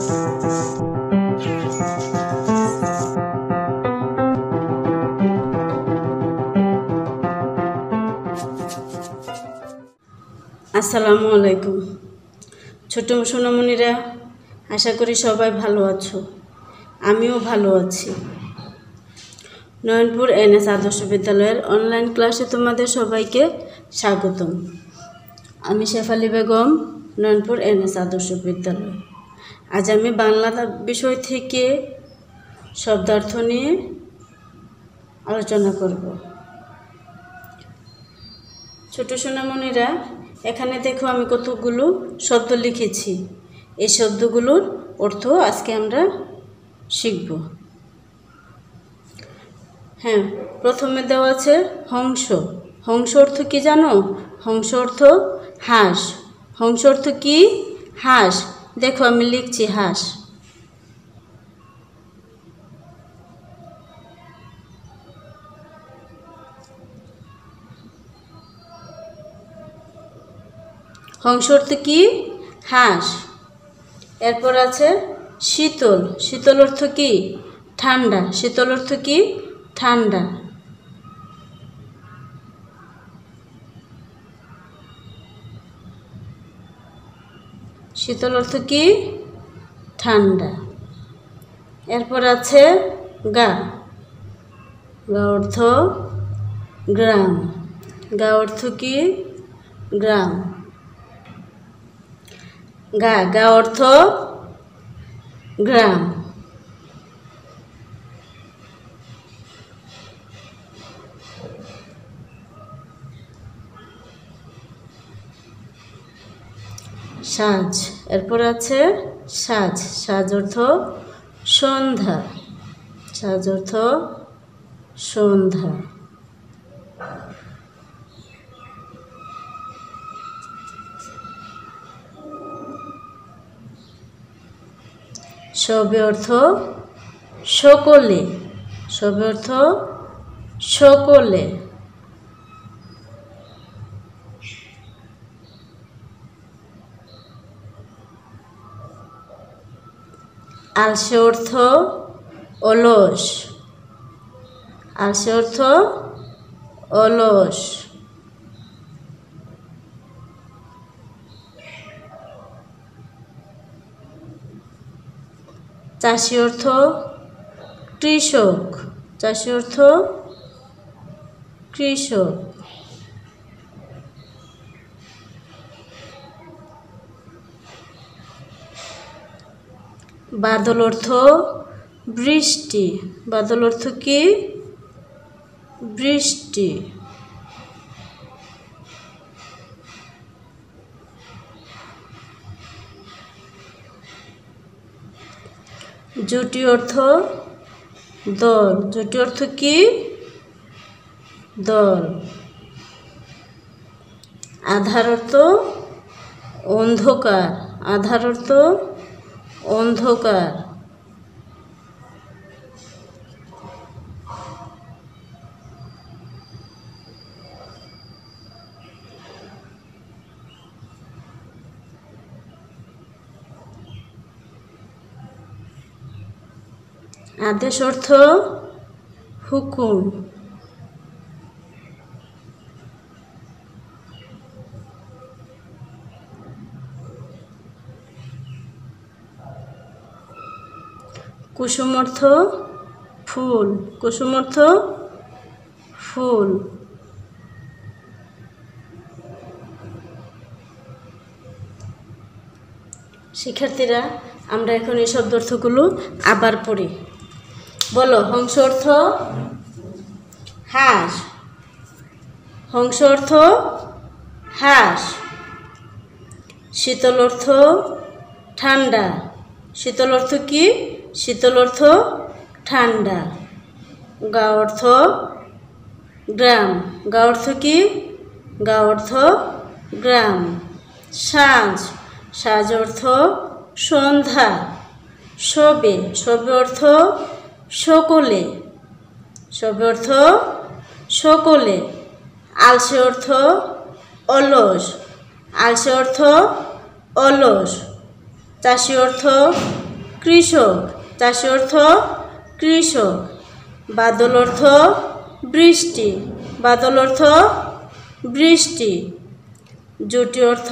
আসসালামু আলাইকুম। ছোট সোনামণিরা, আশা করি সবাই ভালো আছো। আমিও ভালো আছি। নয়নপুর এনএস আদর্শ বিদ্যালয়ের অনলাইন ক্লাসে তোমাদের সবাইকে স্বাগতম। আমি শেফালি বেগম, নয়নপুর এনএস আদর্শ বিদ্যালয়। আজ আমি বাংলা বিষয় থেকে শব্দার্থ নিয়ে আলোচনা করব। ছোট সোনামণিরা, এখানে দেখো আমি কতগুলো শব্দ লিখেছি। এই শব্দগুলোর অর্থ আজকে আমরা শিখব। হ্যাঁ প্রথমে দেওয়া আছে হংস। হংস অর্থ কি জানো? হংস অর্থ হাঁস। হংস অর্থ কি? হাঁস। দেখো, আমি লিখছি হাঁস। হংস অর্থ কি? হাঁস। এরপর আছে শীতল। শীতল অর্থ কি? ঠান্ডা। শীতল অর্থ কি? ঠান্ডা। শীতল অর্থ কি? ঠান্ডা। এরপর আছে গা। গা অর্থ গ্রাম। গা অর্থ কি? গ্রাম। গা গা অর্থ গ্রাম। সাজ। এরপর আছে সাজ। সাজ অর্থ সন্ধ্যা। সাজ অর্থ সন্ধ্যা। সবে অর্থ সকলে। সবে অর্থ সকলে। আলসে অর্থ অলস। আলসে অর্থ অলস। চাষি অর্থ কৃষক। চাষি অর্থ কৃষক। বাদল অর্থ বৃষ্টি। বাদল অর্থ কি? বৃষ্টি। জুটি অর্থ দল। জুটি অর্থ কি? দল। আধার অর্থ অন্ধকার। আধার অর্থ অন্ধকার। আদেশ অর্থ হুকুম। কুসুম অর্থ ফুল কুসুম অর্থ ফুল। শিক্ষার্থীরা, আমরা এখন এই শব্দ অর্থগুলো আবার পড়ি। বলো, হংস অর্থ? হাঁস। হংস অর্থ? হাঁস। শীতল অর্থ? ঠান্ডা। শীতল অর্থ কি? শীতল অর্থ ঠান্ডা। গা অর্থ গ্রাম। গা অর্থ কি? গা অর্থ গ্রাম। সাজ। সাজ অর্থ সন্ধ্যা। সবে সবে অর্থ সকলে। সবে অর্থ সকলে। আলসে অর্থ অলস। আলসে অর্থ অলস। চাষি অর্থ কৃষক, চাষি অর্থ কৃষক। বাদল অর্থ বৃষ্টি, বাদল অর্থ বৃষ্টি। জুটি অর্থ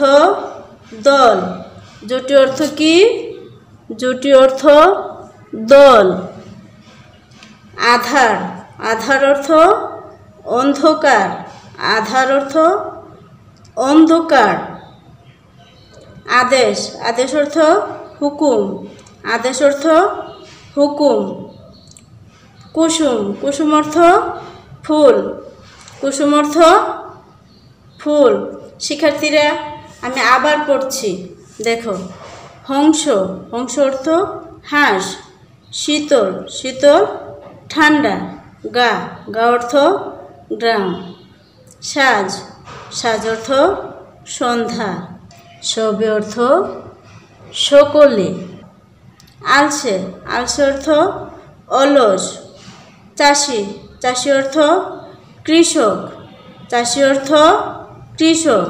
দল, জুটি অর্থ কি? জুটি অর্থ দল। আধার আধার অর্থ অন্ধকার, আধার অর্থ অন্ধকার। আদেশ। আদেশ অর্থ হুকুম। আদেশ অর্থ হুকুম। কুসুম। কুসুম অর্থ ফুল। কুসুম অর্থ ফুল। শিক্ষার্থীরা, আমি আবার পড়ছি। দেখো। হংস। হংস অর্থ হাঁস। শীতল। শীতল ঠান্ডা। গা। গা অর্থ গ্রাম সাজ। সাজ অর্থ সন্ধ্যা। সবে অর্থ সকলে। আলসে আলসে অর্থ অলস। চাষি চাষি অর্থ কৃষক। চাষি অর্থ কৃষক।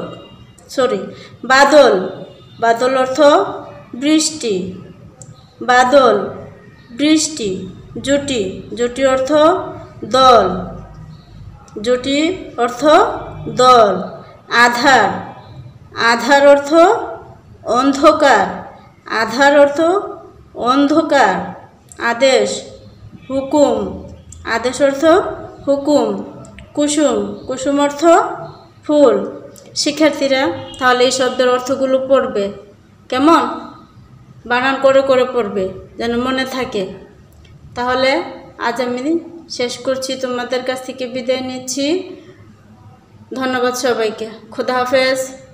সরি বাদল। বাদল অর্থ বৃষ্টি। বাদল, বৃষ্টি। জুটি জুটি অর্থ দল। জুটি অর্থ দল। আধার আধার অর্থ অন্ধকার, আধার অর্থ অন্ধকার, আদেশ, হুকুম, আদেশ অর্থ হুকুম, কুসুম কুসুম অর্থ ফুল। শিক্ষার্থীরা, তাহলে এই শব্দের অর্থগুলো পড়বে। কেমন? বানান করে করে পড়বে, যেন মনে থাকে। তাহলে আজ আমি শেষ করছি, তোমাদের কাছ থেকে বিদায় নিচ্ছি। ধন্যবাদ সবাইকে। খুদা হাফেজ।